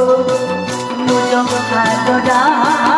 No, longer have no, no,